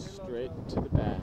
straight to the back.